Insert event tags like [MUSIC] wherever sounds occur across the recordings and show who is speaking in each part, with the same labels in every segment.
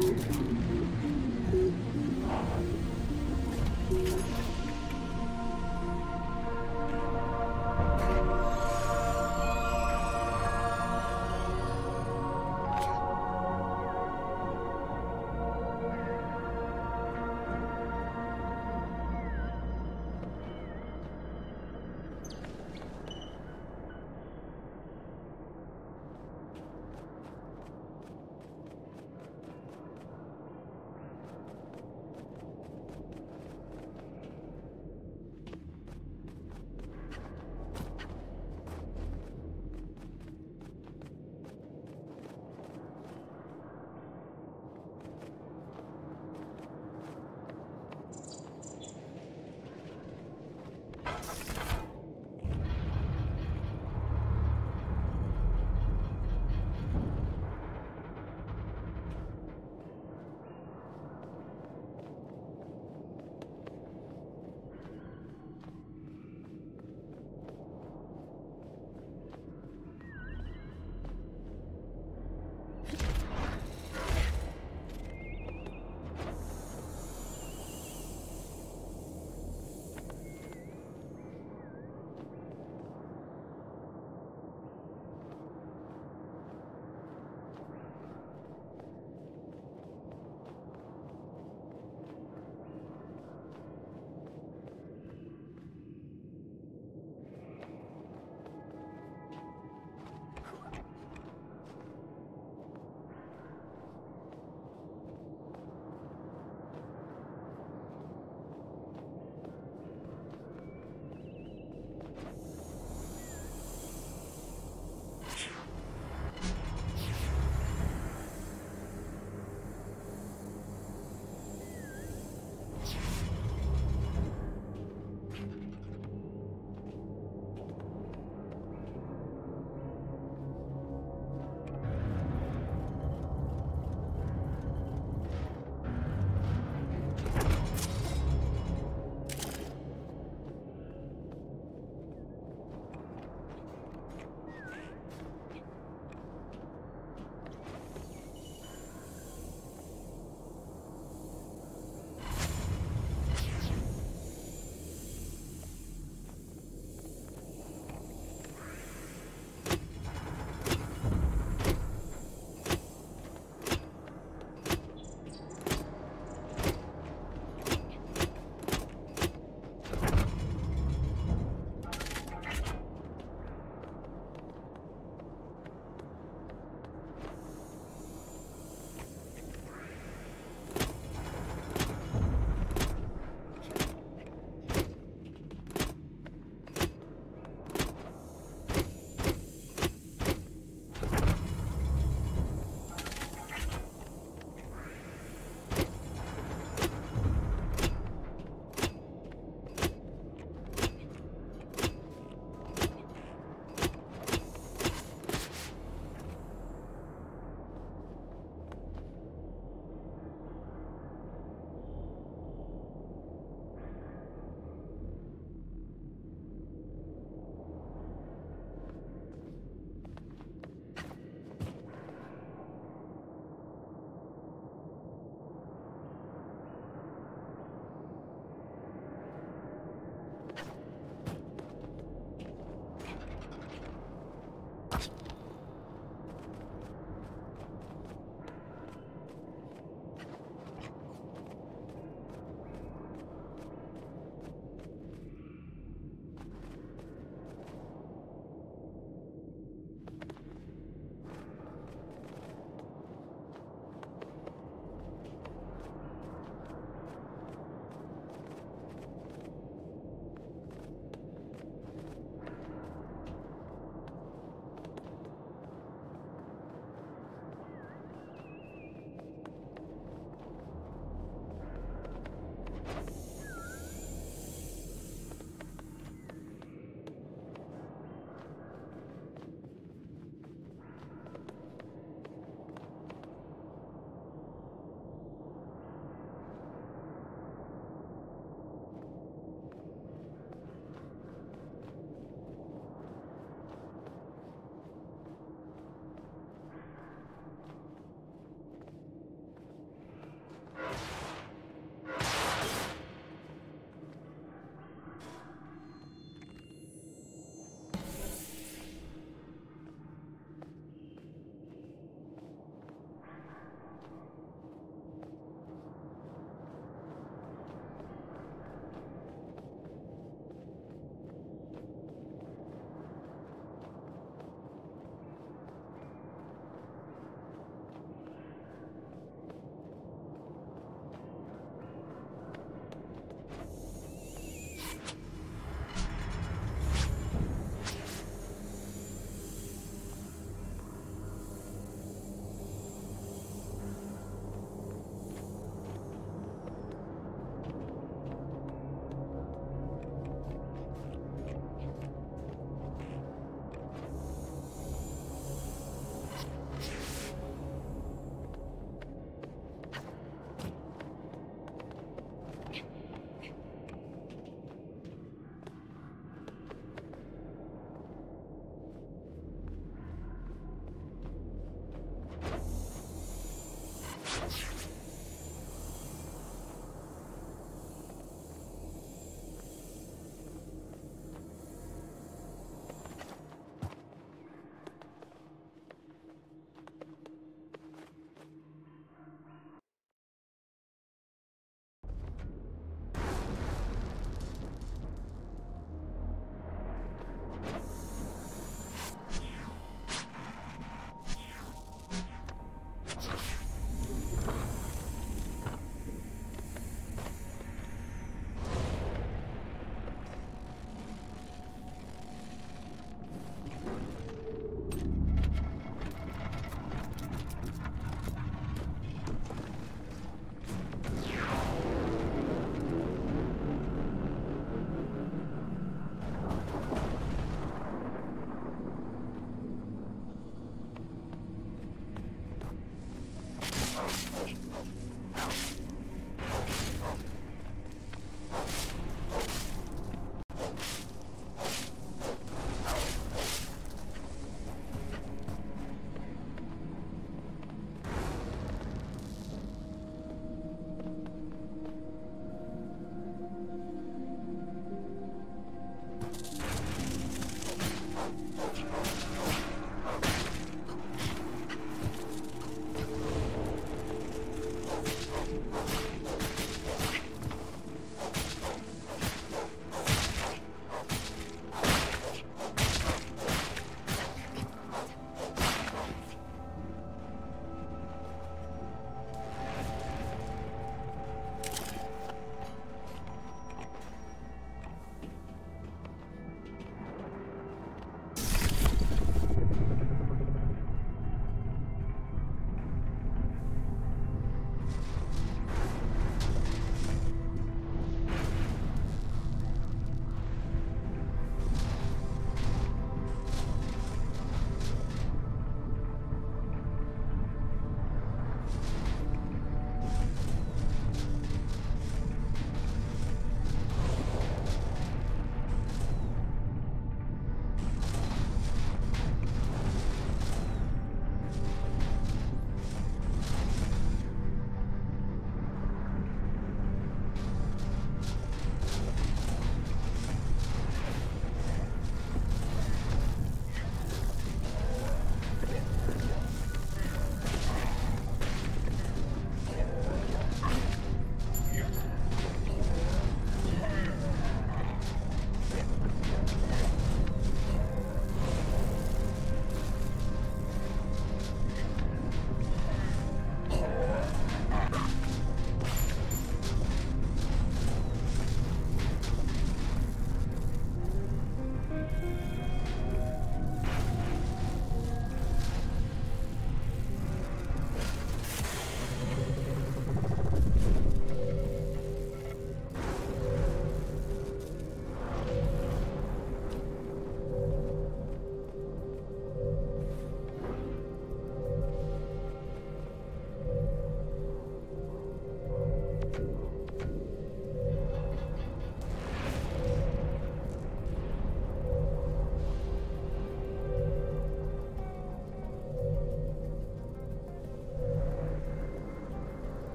Speaker 1: Thank you.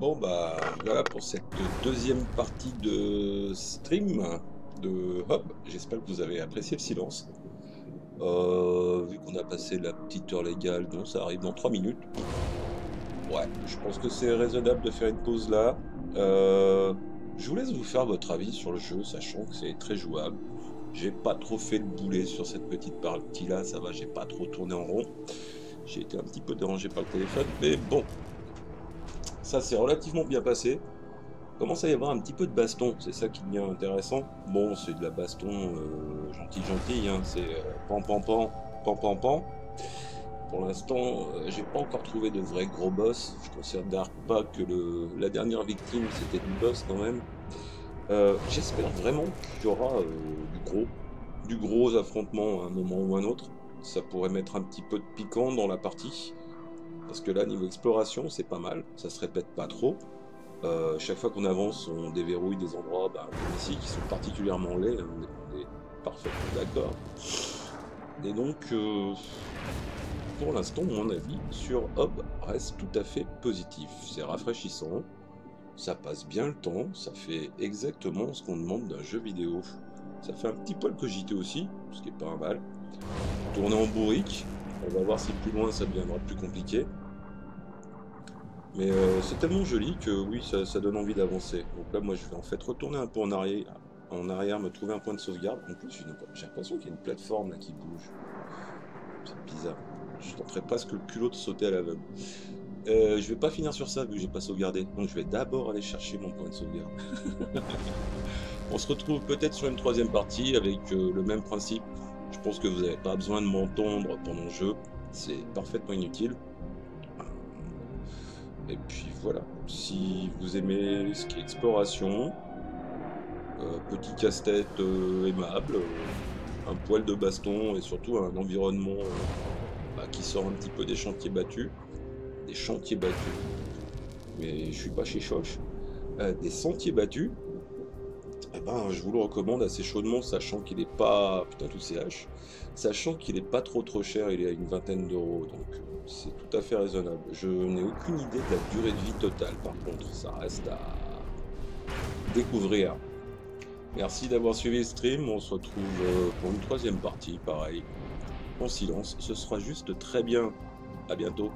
Speaker 1: Bon bah voilà pour cette deuxième partie de stream de Hub. J'espère que vous avez apprécié le silence. Euh, vu qu'on a passé la petite heure légale, donc ça arrive dans 3 minutes. Ouais, je pense que c'est raisonnable de faire une pause là. Euh, je vous laisse vous faire votre avis sur le jeu, sachant que c'est très jouable. J'ai pas trop fait de boulet sur cette petite partie là, ça va, j'ai pas trop tourné en rond. J'ai été un petit peu dérangé par le téléphone, mais bon. Ça s'est relativement bien passé. Commence à y avoir un petit peu de baston, c'est ça qui devient intéressant. Bon, c'est de la baston euh, gentil gentil, hein. c'est euh, pan pan pan, pan pan pan. Pour l'instant, euh, j'ai pas encore trouvé de vrai gros boss. Je considère pas que le, la dernière victime c'était du boss quand même. Euh, j'espère vraiment qu'il y aura euh, du gros, du gros affrontement à un moment ou un autre. Ça pourrait mettre un petit peu de piquant dans la partie. Parce que là, niveau exploration, c'est pas mal. Ça se répète pas trop. Euh, chaque fois qu'on avance, on déverrouille des endroits bah, ici qui sont particulièrement laids. On est, parfaitement d'accord. Et donc, pour l'instant, mon avis sur Hob reste tout à fait positif. C'est rafraîchissant, ça passe bien le temps, ça fait exactement ce qu'on demande d'un jeu vidéo. Ça fait un petit poil cogiter aussi, ce qui est pas un mal. Tourner en bourrique, on va voir si plus loin ça deviendra plus compliqué. Mais euh, c'est tellement joli que oui, ça, donne envie d'avancer. Donc là, moi, je vais en fait retourner un peu en arrière, en arrière, me trouver un point de sauvegarde. En plus, j'ai l'impression qu'il y a une plateforme là qui bouge. C'est bizarre. Je tenterai presque le culot de sauter à l'aveugle. Euh, je vais pas finir sur ça vu que j'ai pas sauvegardé. Donc je vais d'abord aller chercher mon point de sauvegarde. [LAUGHS] On se retrouve peut-être sur une troisième partie avec euh, le même principe. Je pense que vous n'avez pas besoin de m'entendre pendant le jeu. C'est parfaitement inutile. Et puis voilà. Si vous aimez ce qui est exploration, euh, petit casse-tête aimable, un poil de baston et surtout un environnement bah, qui sort un petit peu des chantiers battus, des chantiers battus, mais je suis pas chez Choche, euh, des sentiers battus, eh ben, je vous le recommande assez chaudement, sachant qu'il est pas, putain tout CH, sachant qu'il est pas trop trop cher, il est à une vingtaine d'euros, donc c'est tout à fait raisonnable. Je n'ai aucune idée de la durée de vie totale, par contre, ça reste à découvrir. Merci d'avoir suivi le stream, on se retrouve euh, pour une troisième partie, pareil, en silence, ce sera juste très bien. À bientôt.